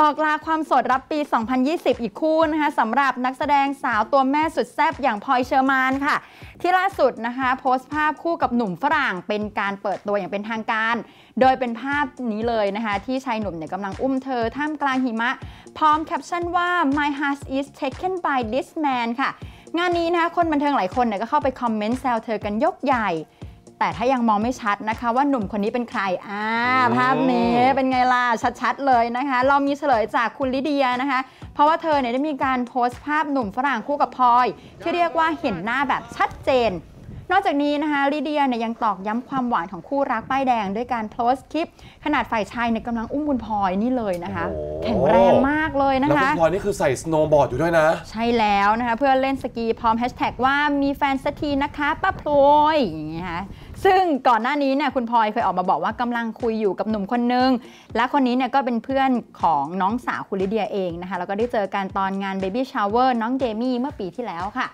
บอกลาความโสดรับปี 2020 อีกคู่นะคะสำหรับนักแสดงสาวตัวแม่สุดแซ่บอย่างพลอยเฌอมาลย์ค่ะ ที่ล่าสุดนะคะโพสต์ภาพคู่กับหนุ่มฝรั่งเป็นการเปิดตัวอย่างเป็นทางการ โดยเป็นภาพนี้เลยนะคะที่ชายหนุ่มเนี่ยกำลังอุ้มเธอท่ามกลางหิมะ พร้อมแคปชั่นว่า my heart is taken by this man ค่ะ งานนี้นะคะคนบันเทิงหลายคนเนี่ยก็เข้าไปคอมเมนต์แซวเธอกันยกใหญ่ แต่ถ้ายังมองไม่ชัดนะคะ ว่าหนุ่มคนนี้เป็นใครอ่าภาพนี้เป็นไงล่ะชัดๆเลยนะคะ เรามีเฉลยจากคุณลิเดียนะคะ เพราะว่าเธอเนี่ยได้มีการโพสต์ภาพหนุ่มฝรั่งคู่กับพลอย ที่เรียกว่าเห็นหน้าแบบชัดเจน นอกจากนี้นะคะลิเดียเนี่ยยังตอกย้ำความหวานของคู่รักป้ายแดง ด้วยการโพสต์คลิป ขนาดฝ่ายชายเนี่ยกำลังอุ้มบุญพลอยนี่เลยนะคะโอ้แข็งแรงมากเลยนะแล้วคะคุณพลอยนี่คือใส่สโนว์บอร์ดอยู่ด้วยนะ ใช่แล้วนะคะเพื่อเล่นสกีพร้อมแฮชแท็กว่ามีแฟนสักทีนะคะป้าพลอยอย่างเงี้ยค่ะ ซึ่งก่อนหน้านี้เนี่ยคุณพลอยเคยออกมาบอกว่ากำลังคุยอยู่กับหนุ่มคนนึง และคนนี้เนี่ยก็เป็นเพื่อนของน้องสาวคุณลิเดียเองนะคะแล้วก็ได้เจอกันตอนงาน Baby Shower น้องเดมี่เมื่อปีที่แล้วค่ะ